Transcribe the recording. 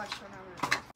watch what I'm going to do.